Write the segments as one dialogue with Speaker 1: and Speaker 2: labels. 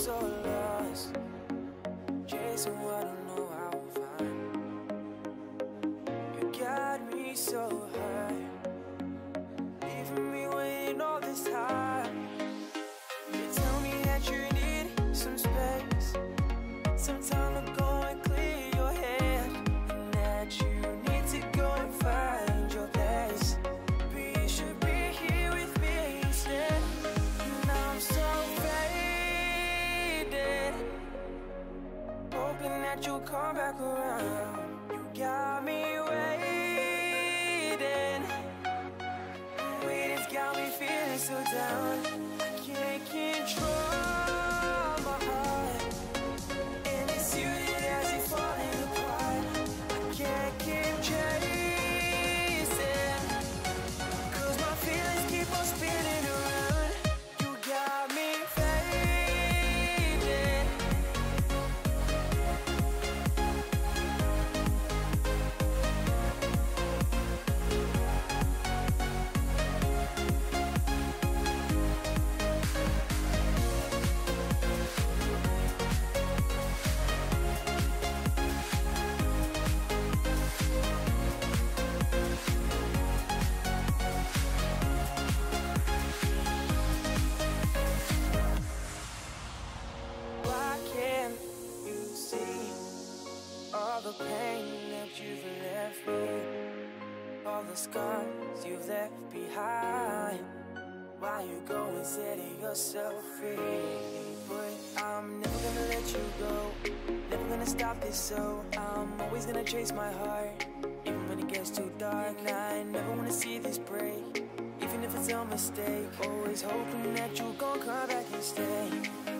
Speaker 1: so lost, chasing what so down. I can't control. scars you left behind. Why you go and set yourself free? But I'm never gonna let you go. Never gonna stop this so I'm always gonna chase my heart. Even when it gets too dark And I never wanna see this break. Even if it's a mistake Always hoping that you gon' come back and stay.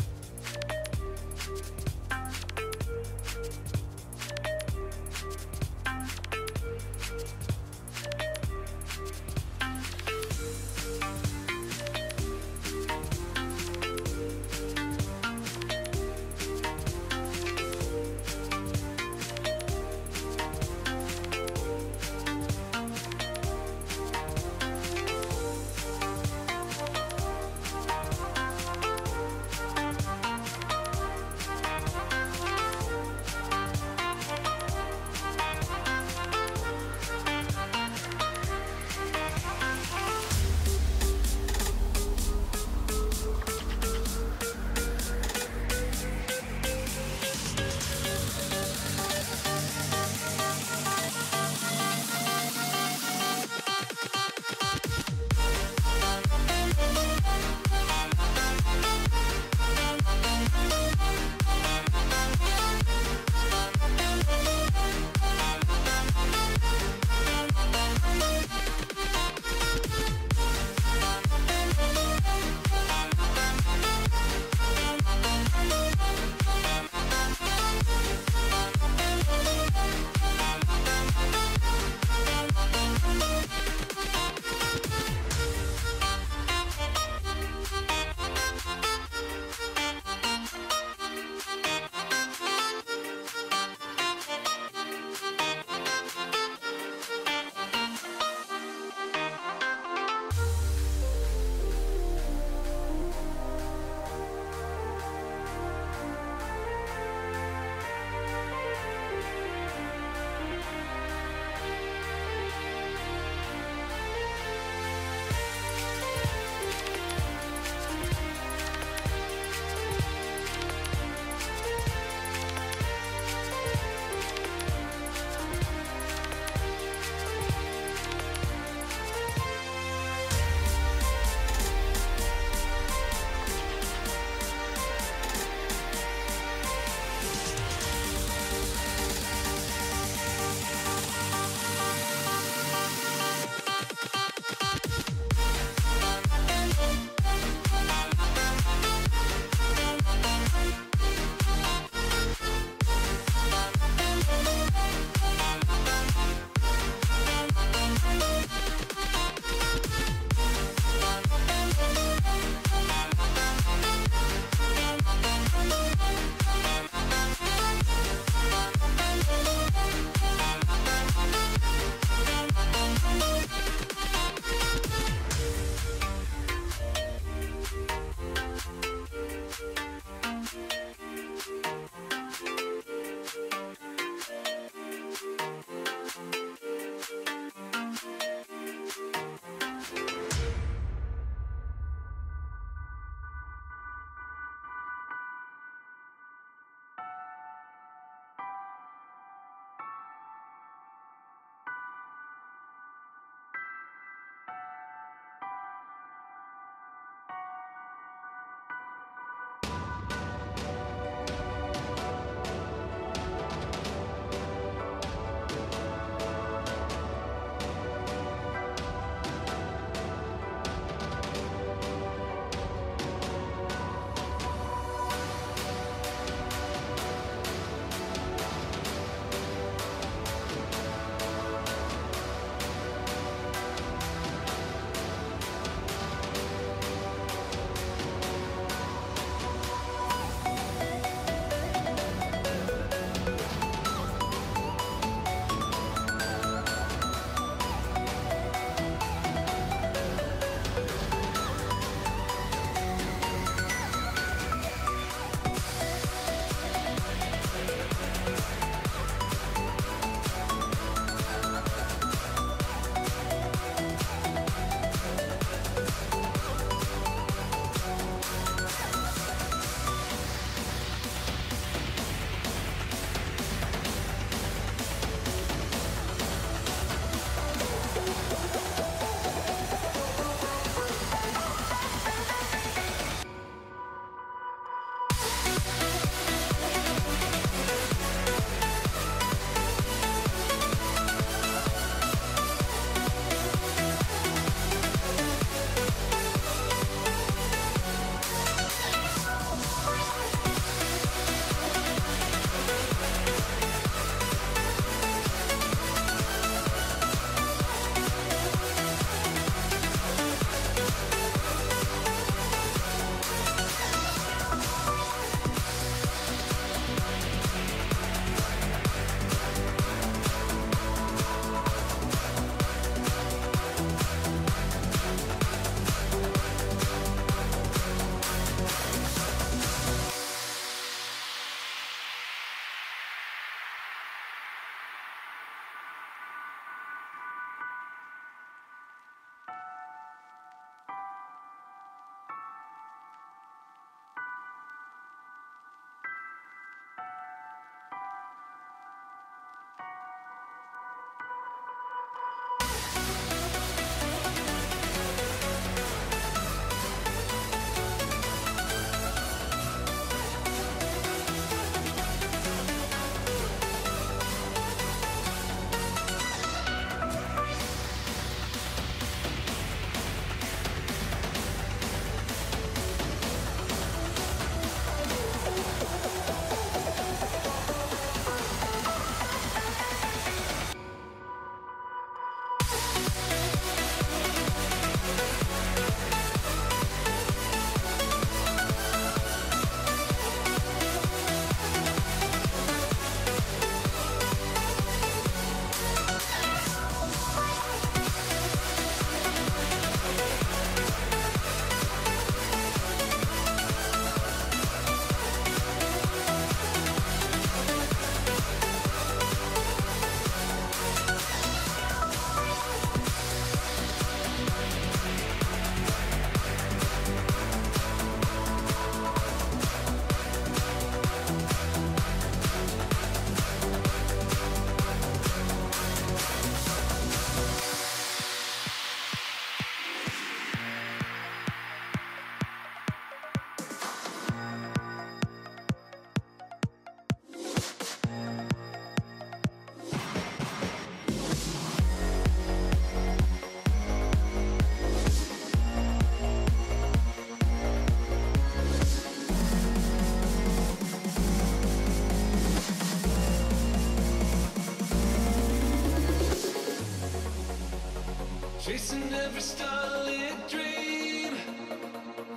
Speaker 1: Chasing
Speaker 2: every starlit dream,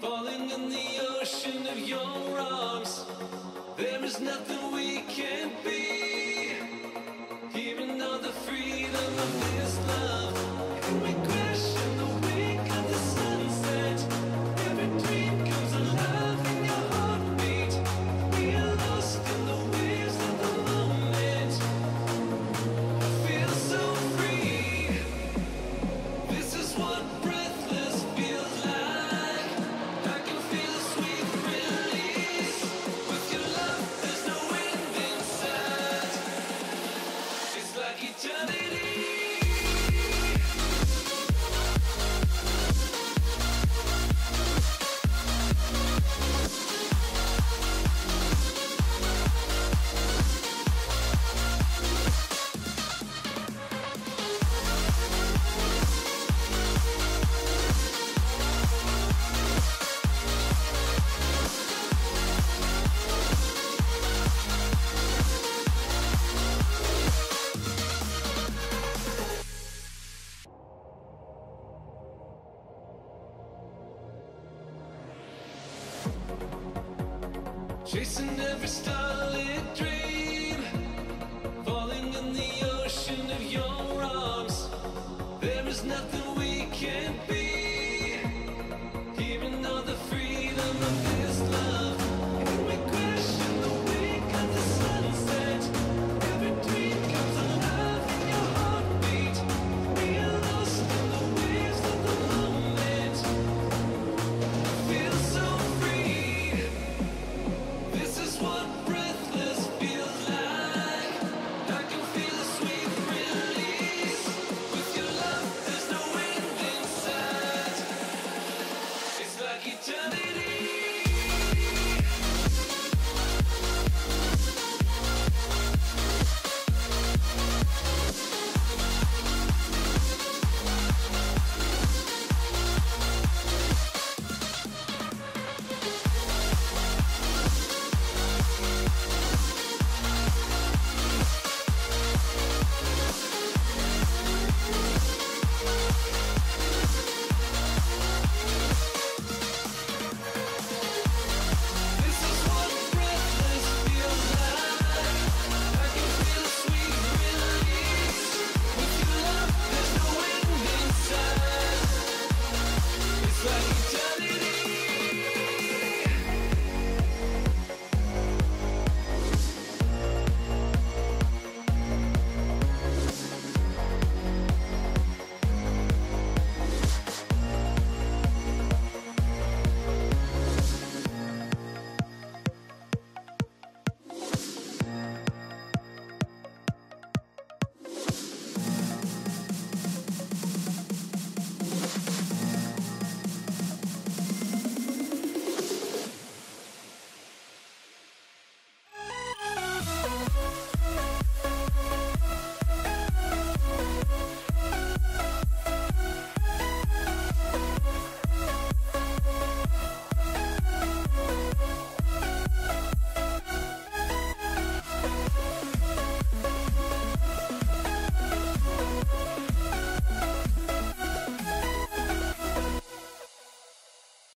Speaker 2: falling in the ocean of your arms. There is nothing we can't be. Even though the freedom of this love, and we crash in the